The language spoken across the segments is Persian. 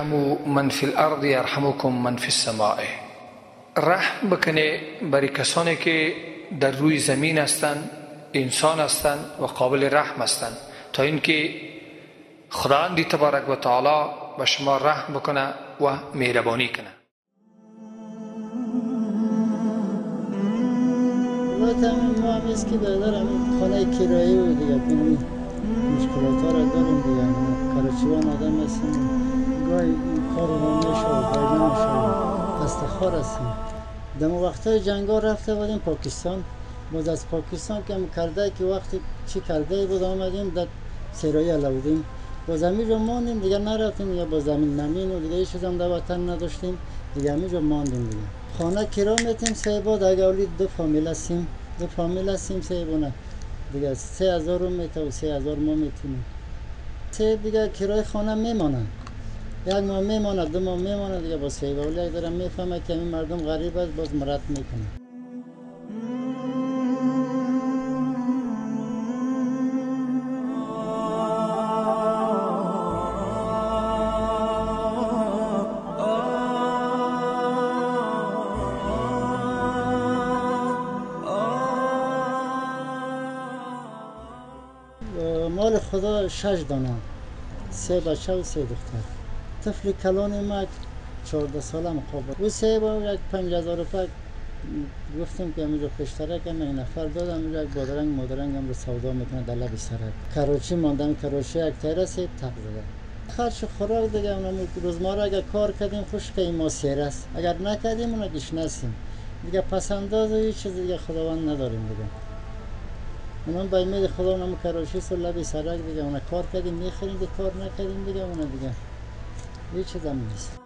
ارحموا من فی الأرض یرحمکم من فی السماء. رحم بکنه برای کسانی که در روی زمین هستند انسان هستند و قابل رحم هستند تا اینکه خداوند تبارک و تعالی به شما رحم بکنه و مهربانی کنه. ما هم که دادر خانه کرایه و دیگه. مشکلات ها را داریم دیگه. کارچوان آدم هستیم گاهی کار ما میشه و گاهی نمیشه استخار هستیم. در جنگ ها رفته بودیم پاکستان. باز از پاکستان که کرده که وقتی چی کرده بود آمدیم در سرایی بودیم. باز همینجا ماندیم دیگه نرفتیم یا با زمین نمین و دیگه هم در وطن نداشتیم. دیگه همینجا ماندیم دیگه. خانه کرا میتیم سه با دیگه اولی دو فامیل هستیم. دو فامیل هستیم سه بونه دیگه سه هزار رو میته و سه هزار ما می‌تونیم. سه دیگه کرای خانه میمانن یک ماه میمانه دو ماه میمانه دیگه با سه ولی دارم می‌فهمه که این مردم غریب است باز مرد می‌کنه مال خدا شش دانه سه بچه و سه دختر طفل کلان ما چهارده ساله مقابل او سه با یک پنج هزار گفتم که همینجا پشترک هم این نفر دادم. یک بادرنگ مادرنگ هم رو سودا می‌کنه در لب سرک کراچی ماندم کراچی یک تیره سه تق زده خرچ خوراک دیگه اونم روزماره اگر کار کردیم خوش که این ما سیر است. اگر نکردیم اونو گشنسیم دیگه پسنداز و هیچ چیز دیگه خداوند نداریم دیگه. اونم با امید خدا اونم کراشی سر لبی سرک دیگه. اونا کار کردیم می‌خریم دیگه کار نکردیم دیگه. اونا دیگه هیچ چیز هم نیست.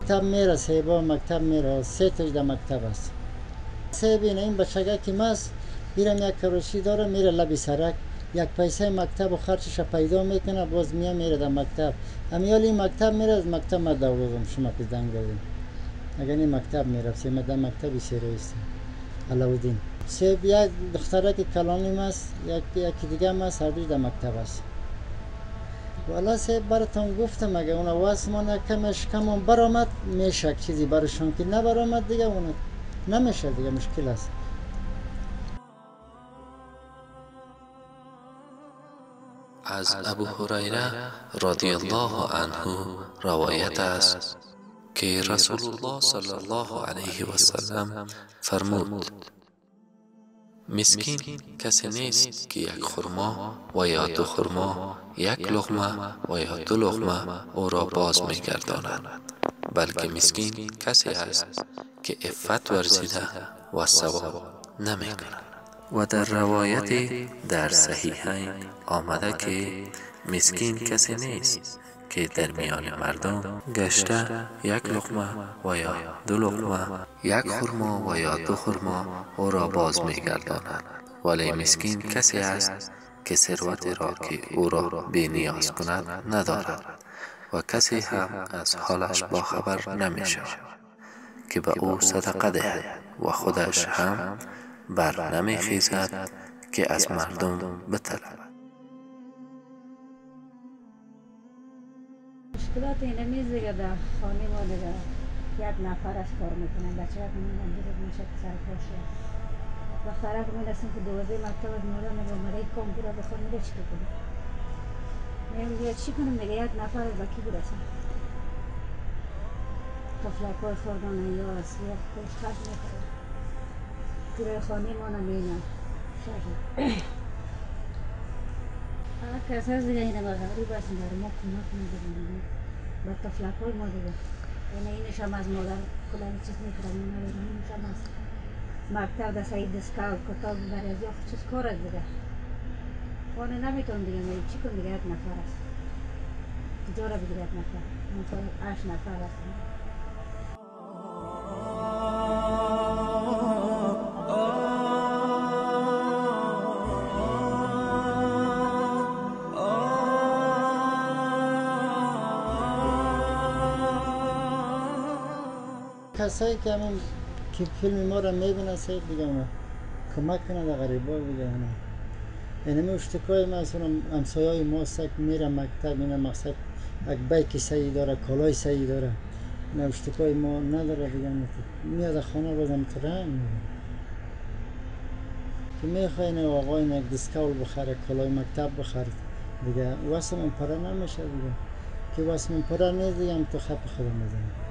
مکتب میره سیبا مکتب میره سه در مکتب است. سه بینه این بچگه که مست بیرم یک کروشی داره میره لبی سرک. یک پیسه مکتب و خرچش پیدا می‌کنه باز میام میره در مکتب. امیال این مکتب میره از مکتب ما دوازم شما زنگ دادیم اگر این مکتب میره سه در مکتبی سیره است علاودین سه یک دختره که کلانی است یک یکی دیگه هم است هر در مکتب است والا سه براتون گفتم اگه اونا واسمان کمش کمون برآمد میشه چیزی برشون که نبرآمد دیگه اون نمیشه دیگه مشکل است از ابو هریره رضی الله عنه روایت است که رسول الله صلی الله علیه و سلم فرمود. مسکین کسی نیست که یک خرما و یا دو خرما یک لغمه و یا دو لغمه او را باز میگرداند. بلکه مسکین کسی است که افت ورزیده و ثواب نمی کند و در روایت در صحیحین آمده که مسکین کسی نیست که در میان مردم گشته یک لقمه و یا دو لقمه یک خرما و یا دو خرما او را باز میگرداند ولی مسکین کسی است که ثروت را که او را بی نیاز کند ندارد و کسی هم از حالش باخبر نمی شود که به او صدقه دهد و خودش هم بر نمی خیزد که از مردم بطلبد مشکلات اینه میز دیگه در خانه ما دیگه یک نفر از کار می‌کنن بچه ها کنیم دیگه میشه سر پاشه دختره که می‌رسیم که دوازه مکتب از مورد نگه مره کم برا بخور میره چی کنیم میگم دیگه چی کنیم دیگه؟ یک نفر از بکی برسیم تفلک های خوردن یا یا خوش خرد می‌کنیم کرای خانه ما نمینه شاید کسی از دیگه اینه غریب است در ما کمک می‌دونیم با ما دیگه یعنی اینش هم از مادر کلانی چیز می‌کنم اینش هم از مکتب در سعید دسکال کتاب برای یا چیز کسایی که همین که فیلم ما رو می‌بینن اونا کمک کنه در غریبا نه یعنی اشتکای مثلا همسایه های ما سک میره مکتب میره مقصد یک بیکی سعی داره کالای سعی داره. نه اشتکای ما نداره دیگه. میاد خانه بازم ترم که می‌خوای آقای یک دیسکاول بخره کالای مکتب بخره دیگه. واسه من پره نمیشه دیگه. که واسه من پره نیست دیگه هم تو خپ خودم بزنم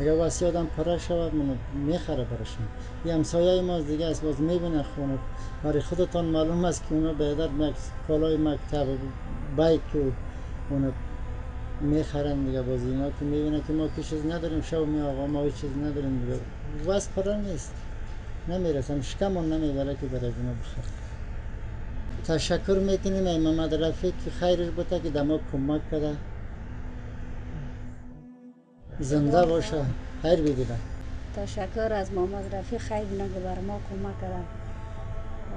اگر واسه آدم پره شود می‌خره برشون یه همسایه ما دیگه است باز می‌بینه خونه. برای خودتان معلوم است که اونا به یک کالای مکتب بایک و اونا می‌خرن دیگه باز اینا که می‌بینه که ما که چیز نداریم شو می آقا ما چیز نداریم دیگه. واسه پره نیست. نمی‌رسم شکمون نمی‌بره که برای اونا بخره. تشکر می‌کنیم ای محمد رفیق که خیرش بوده که دما کمک کرده. زنده باشه. خیر بگیره. تشکر از محمد رفیق خیر بینه که بر ما. کمک کردن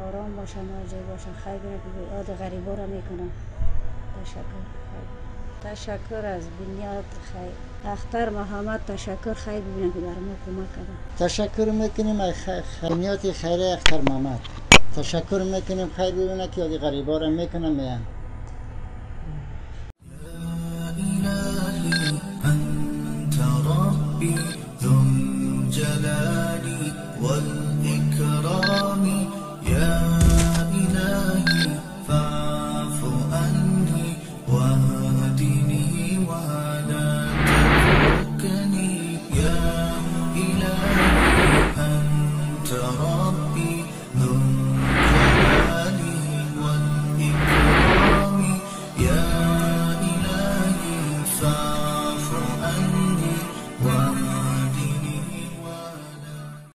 آرام باشه ناجی باشه. خیر بینه که آد غریبا را می‌کنن تشکر. تشکر از بنیاد. خیر. اختر محمد تشکر. خیر ببینه که بر ما. کمک کردن تشکر می‌کنیم. ای خ- بنیاد خیر اختر محمد. تشکر می‌کنیم. خیر ببینه که یاد غریبا را می‌کنه میان